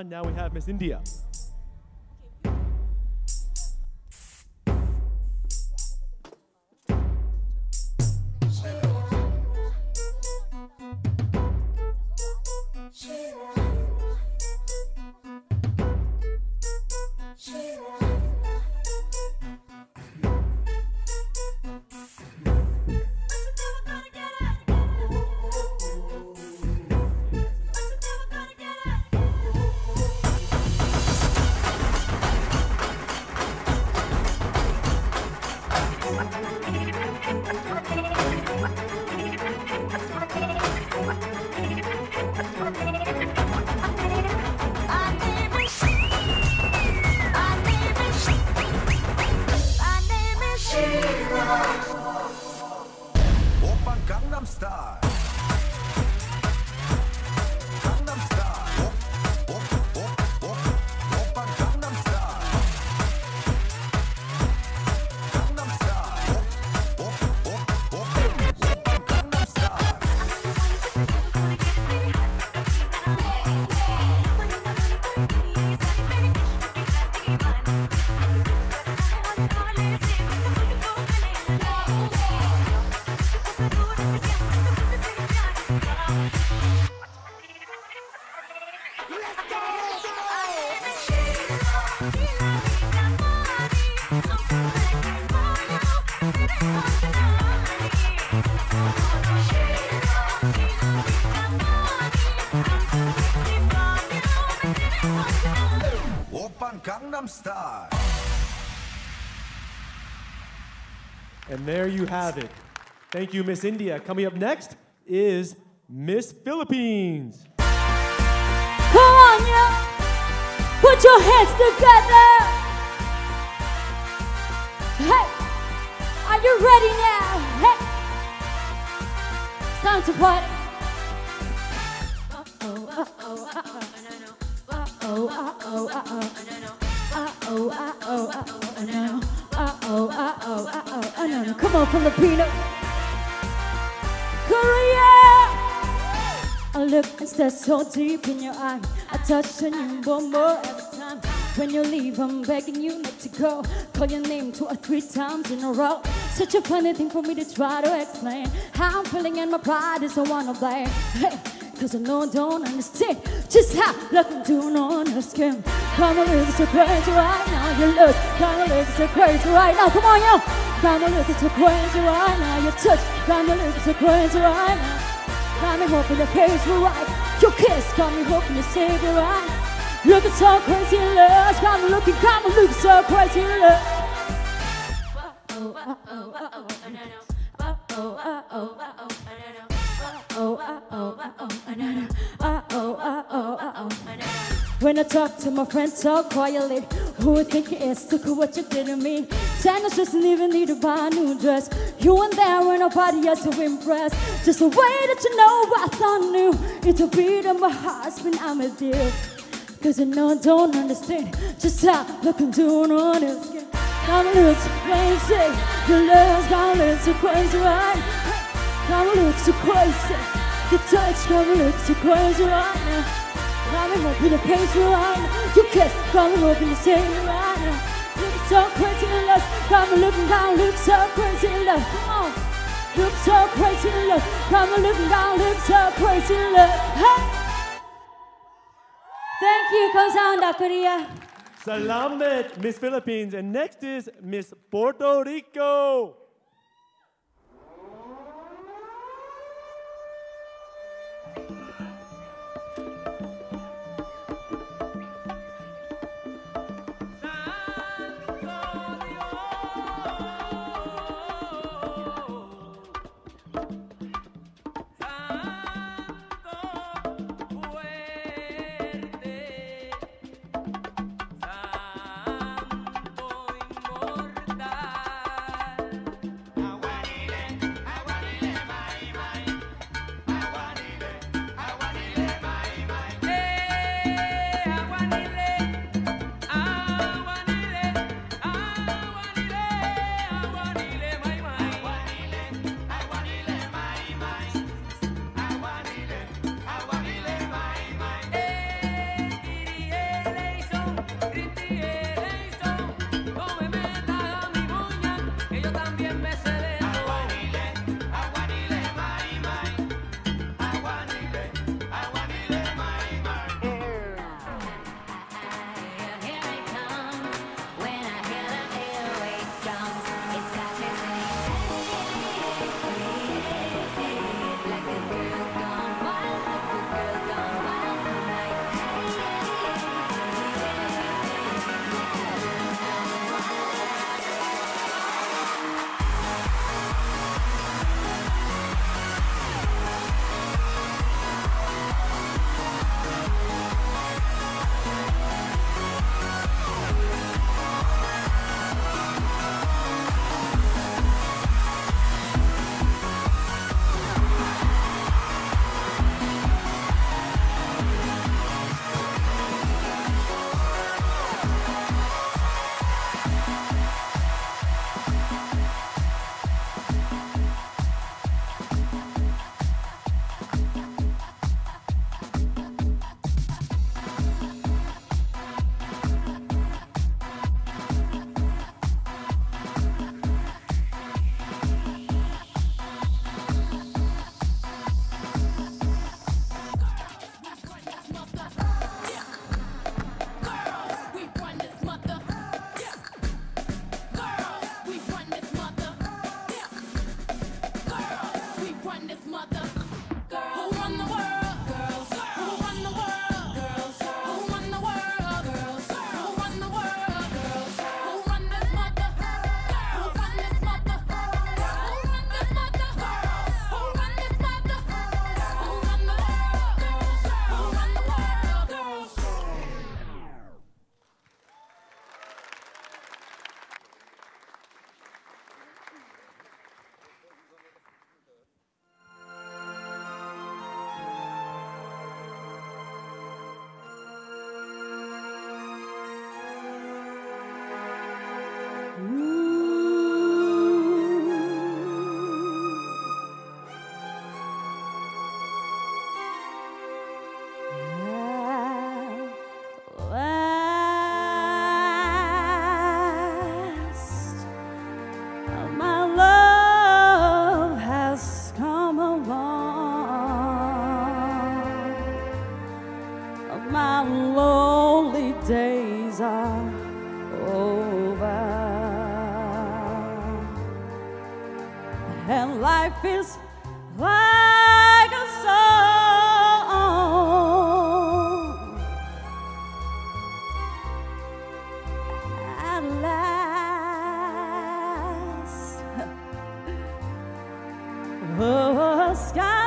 Kazakhstan. Now we have Miss India. And there you have it. Thank you, Miss India. Coming up next is Miss Philippines. Come on, yeah. Put your hands together. Hey, are you ready now? Hey, it's time to party. Uh-oh, uh-oh, uh-oh. Uh-oh, on, Filipino. Korea. I look and stare so deep in your eye. I touch on you one more every time. When you leave, I'm begging you not to go. Call your name two or three times in a row. Such a funny thing for me to try to explain. How I'm feeling and my pride is the one to blame. Hey, cause I know I don't understand just how looking down on your skin. Come on, look so crazy right now. You look, come on, look so crazy right now. Come on, yo. Got me looking so crazy right now. Your touch got me looking so crazy right now. Got me hoping the pace will right. Your kiss got me hoping you save me right. Looking so crazy in love. Got me looking, got me looking so crazy in love. Oh, oh, oh, oh, oh, oh. Oh, oh, oh, oh, oh. Oh, oh, oh, oh, oh. Oh, oh, oh, oh, oh, oh. When I talk to my friends so quietly, who would think it's look at what you did to me? Sandals doesn't even need to buy a new dress. You weren't there when nobody else to impress. Just the way that you know I thought knew. It's a beat of my heart when I'm with you. Cause I know I don't understand just how looking down on it. Gonna look crazy. Your love's gonna look so crazy, right? Gonna look so crazy. Your touch gonna look so crazy right now. Got me hoping the page right now. You kiss, got me hoping the same right so crazy in love. Come look down, look so crazy in love. Come on. Look so crazy in love. Come look down, look so crazy in love. Hey. Thank you, Kosanda Korea. Salamat, Miss Philippines. And next is Miss Puerto Rico.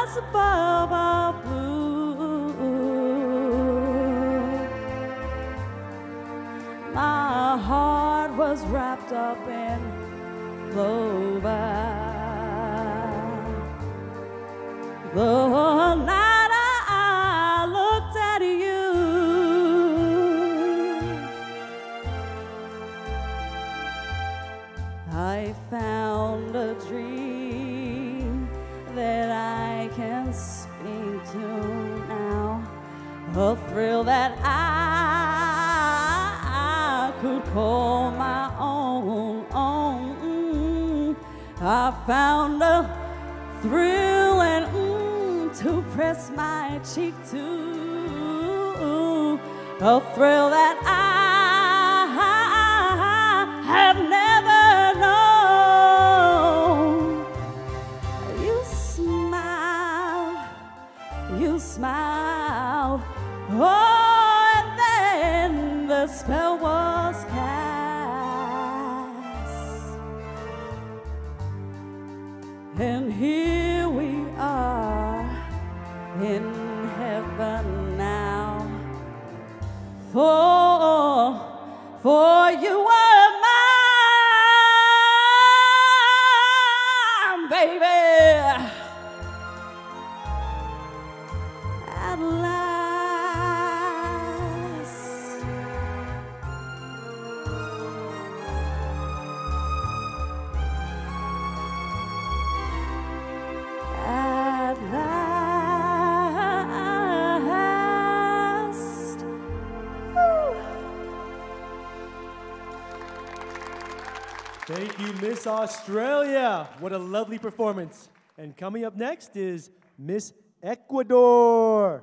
Skies above are blue. My heart was wrapped up in clover. Thrill that I could call my own. own. I found a thrill and mm, to press my cheek to. A thrill that I Thank you, Miss Australia. What a lovely performance. And coming up next is Miss Ecuador.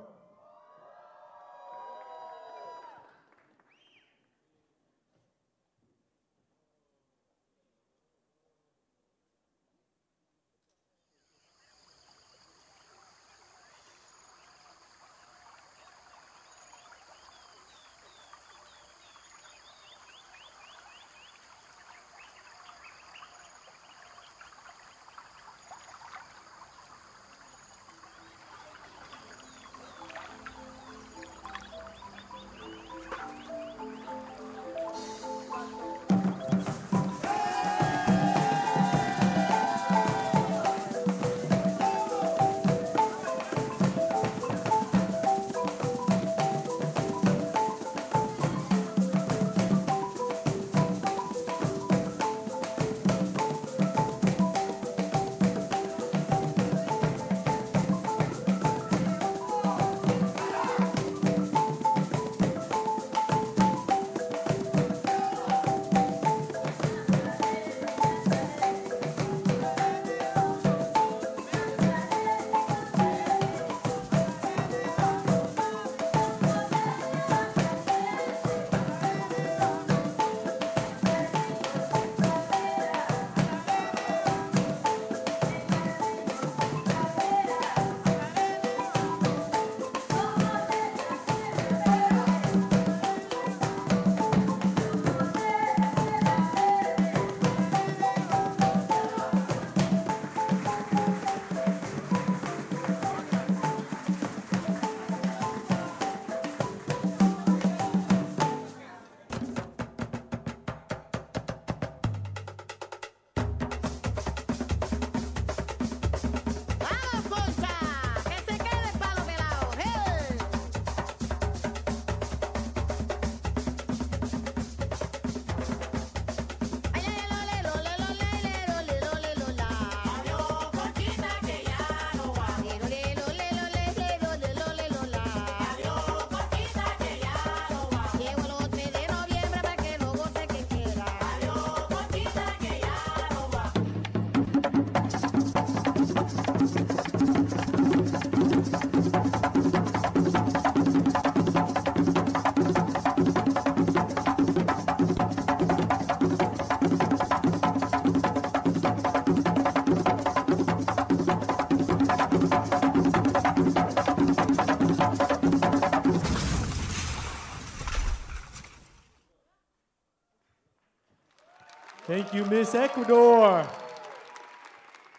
Thank you, Miss Ecuador.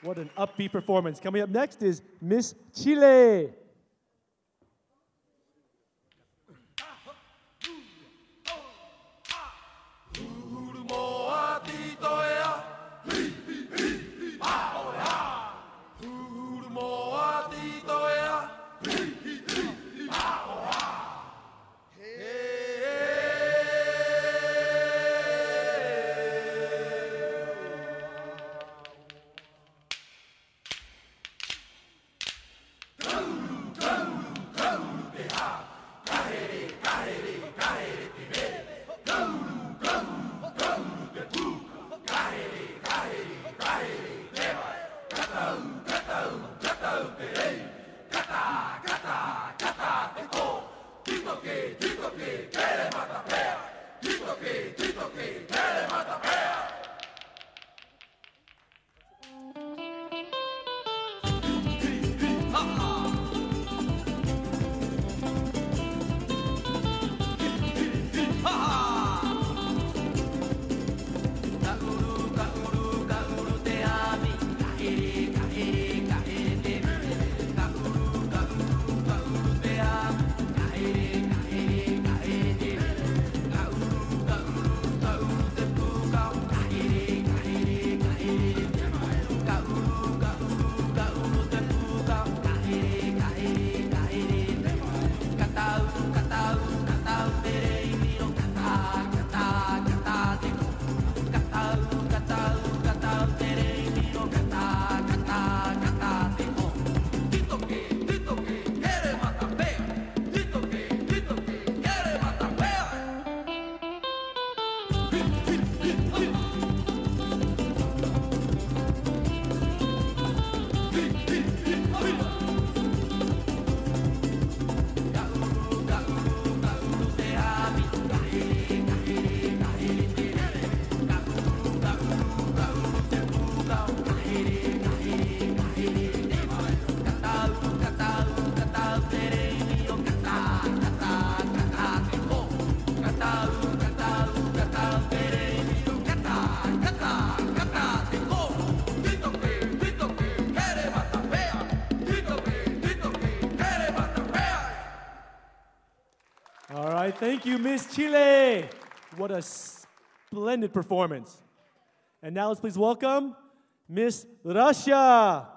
What an upbeat performance. Coming up next is Miss Chile. Thank you, Miss Chile. What a splendid performance. And now let's please welcome Miss Russia.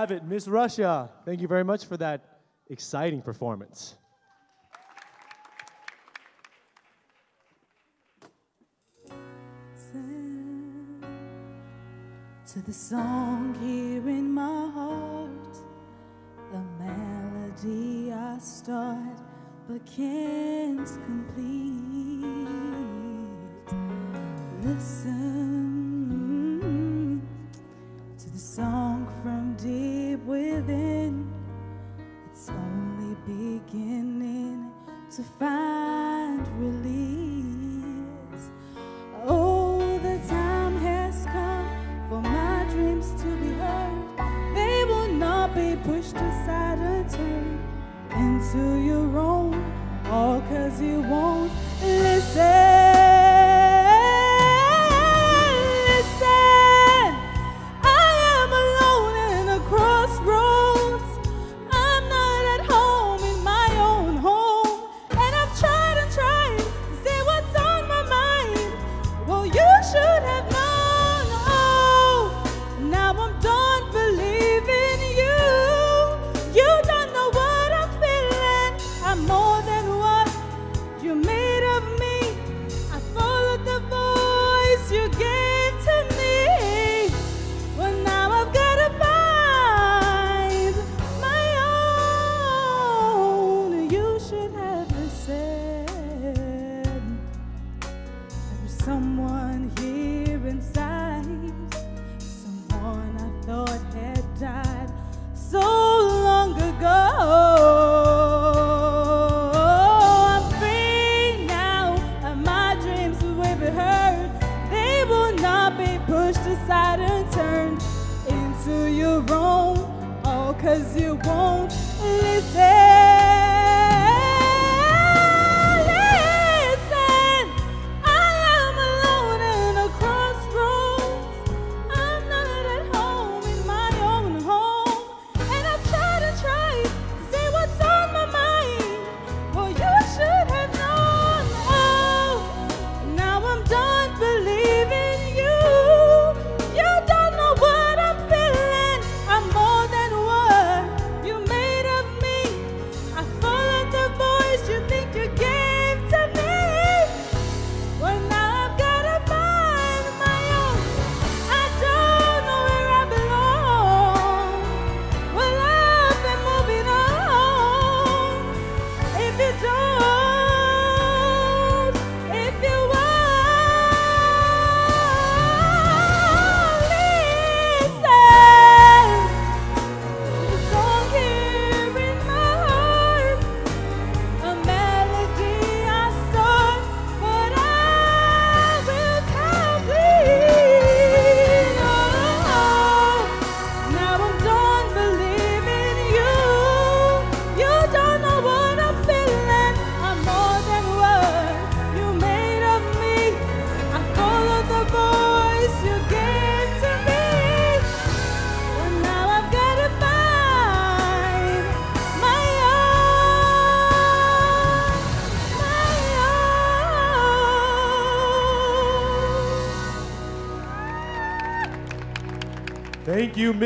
have it, Miss Russia. Thank you very much for that exciting performance. to the song here in my heart, the melody I start but can't complete. Listen.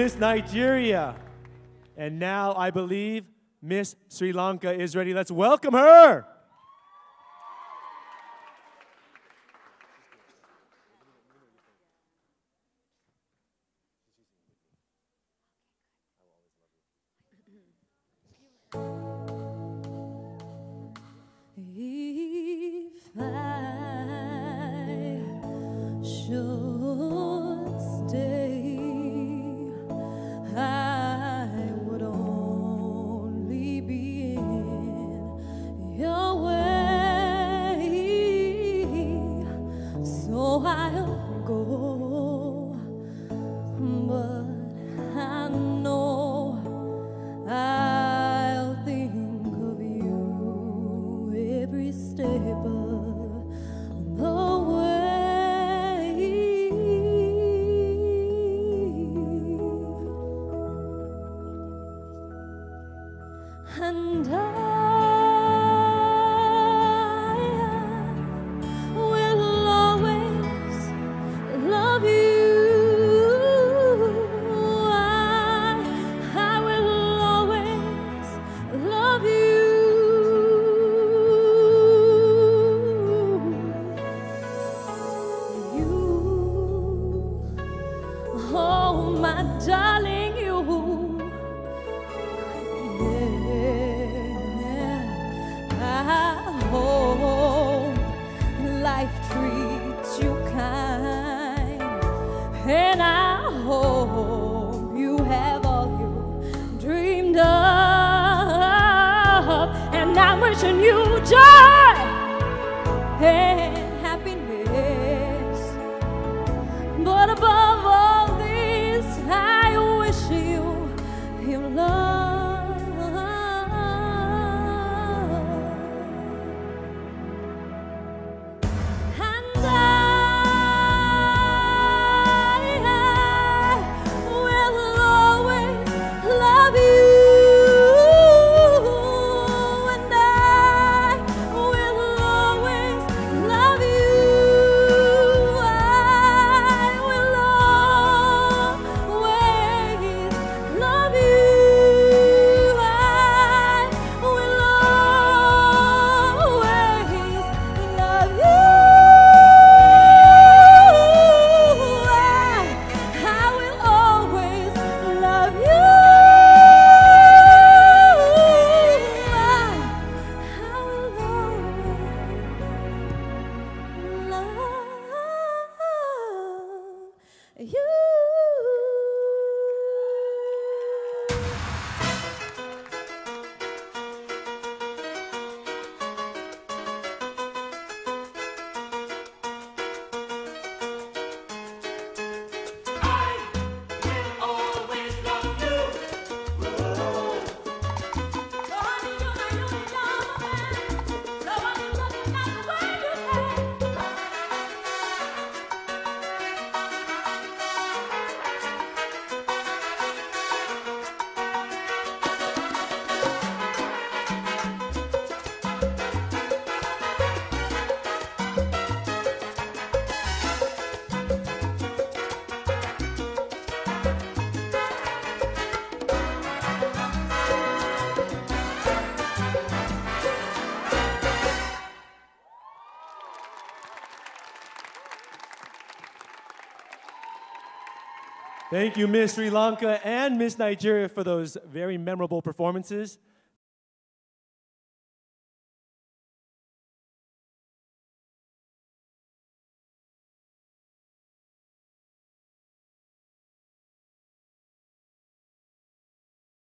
Miss Nigeria. And now I believe Miss Sri Lanka is ready. Let's welcome her. Thank you, Miss Sri Lanka and Miss Nigeria, for those very memorable performances.